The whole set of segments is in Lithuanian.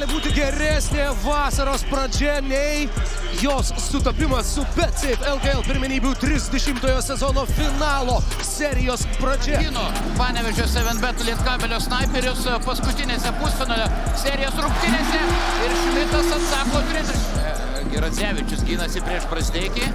gali būti geresnė vasaros pradžia nei jos sutapimas su BetSafe LKL pirmenybių 30-ojo sezono finalo serijos pradžia. Kino Panevežio 7bet Lietkabelio snaiperius paskutinėse pusfinalio serijos rungtynėse ir Šmitas atsako tritaškį. Geradzevičius gynasi prieš Brasteikį.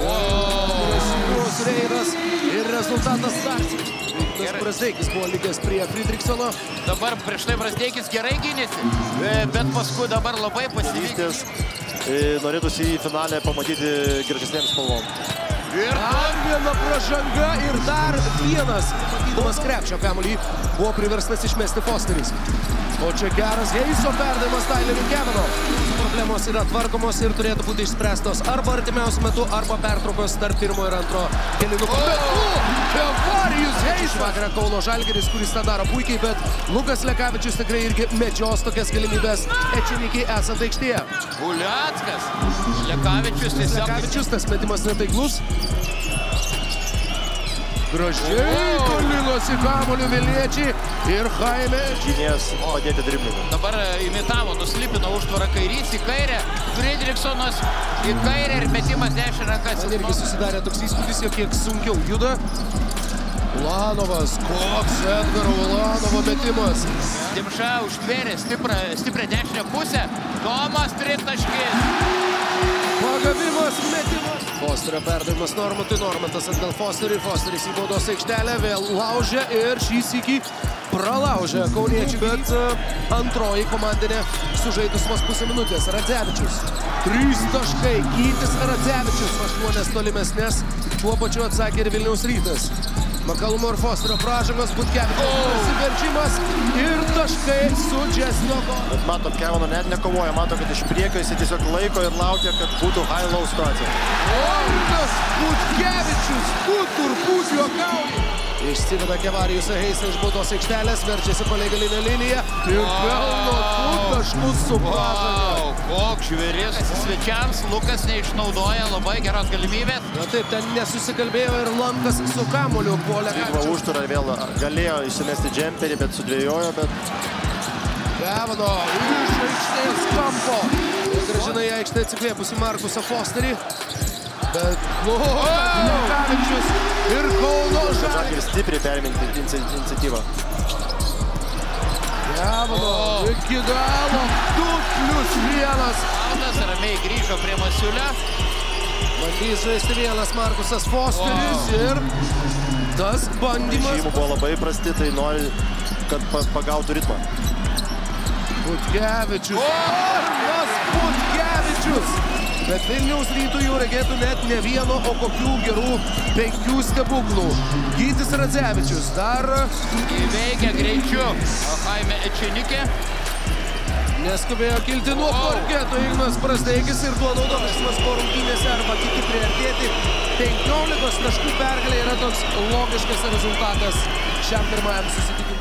Agresyvus reidas ir rezultatas dar. Tas Brazeikis buvo lygęs prie Friedrichsono. Dabar prieš tai Brasteikis gerai gynėsi, e, bet paskui dabar labai. Vystės e, norėtųsi į finalę pamatyti gražesnėms spalvom. Viena pražanga ir dar vienas. Matydamas krepšio kamuolį buvo priverstas išmesti Fosteris. O čia geras Heiso perdavimas Taileriui Kevino. Problemos yra tvarkomos ir turėtų būti išspręstos arba artimiausiu metu, arba pertraukos tarp pirmo ir antro kelinuko. Bet, nu, Evarijus Heisas. Vakarą Kauno Žalgeris, kuris tą daro puikiai, bet Lukas Lekavičius tikrai irgi medžios tokias galimybės Ečinikiai esant aikštėje. Guliackas. Lekavičius tiesiog... Lekavičius tas metimas netaiklus. Gražiai dalinosi kamuoliu Vilniečiai ir Jaime Gynėjas padėti driblingą. Dabar e, imitavo, nuslipino užtvarą kairys į kairę, Friedrichsonas į kairę ir metimas dešinę rankas. Man irgi susidarė toks įspūdis, jog kiek sunkiau juda. Ulanovas, koks Edgaro Ulanovo metimas. Dimša užtvėrė stiprą, stiprią dešinę pusę. Tomas tritaškis. Pagavimas, metimas. Fosterio perdavimas Normantui, Normantas atgal Fosteriui, Fosteris į baudos aikštelę, vėl laužia ir šį sykį pralaužia kauniečių, bet e, antroji komandinė sužaidus vos pusę minutės. Radzevičius. Trys taškai, Gytis Radzevičius, aštuonias tolimesnės, tuo pačiu atsakė ir Vilniaus rytas. Makalumo ir Fosterio pražangos, Butkevičius prasiverčimas ir taškai su Džesnoko. Bet matom, Kevono net nekovoja, mato, kad iš priekio jis tiesiog laiko ir laukia, kad būtų high-low situacija. Ortas Butkevičius, tu turbūt juokauji. Išsiveda Kevarijus Heisa iš baudos aikštelės, verčiasi palei galinę liniją ir pelno du taškus su pražanga. Wow, koks žvėris svečiams, Lukas neišnaudoja labai geros galimybės. Na taip, ten nesusikalbėjo ir Lankas su kamoliu puolė. Va užturą vėl galėjo išsimesti džemperį, bet sudvėjojo, bet Kevano iš aikštės kampo. Ir gražina į aikštę atsikvėpusi Markusą Fosterį. Bet, nu, Lekavičius ir Kauno Žalgiris. Žalgiris stipriai periminti iniciatyvą. Kevano iki galo 2 plus 1. Audas ramiai grįžo prie Masiulio. Bandys žaisti vienas Markusas Fosteris ir tas bandymas. Žymų buvo labai prasti, tai nori, kad pa pagautų ritmą. Butkevičius. Ortas Butkevičius. Bet Vilniaus rytų jau reikėtų net ne vieno, o kokių gerų penkių stebuklų. Gytis Radzevičius dar Įveikia greičiu Jaime Ečinikė. neskubėjo kilti nuo parketo Ignas Prasteikis ir tuo naudojimas po rungtynėse arba kiti priartėti. 15 taškų pergalė yra toks logiškas rezultatas šiam pirmajam susitikimui.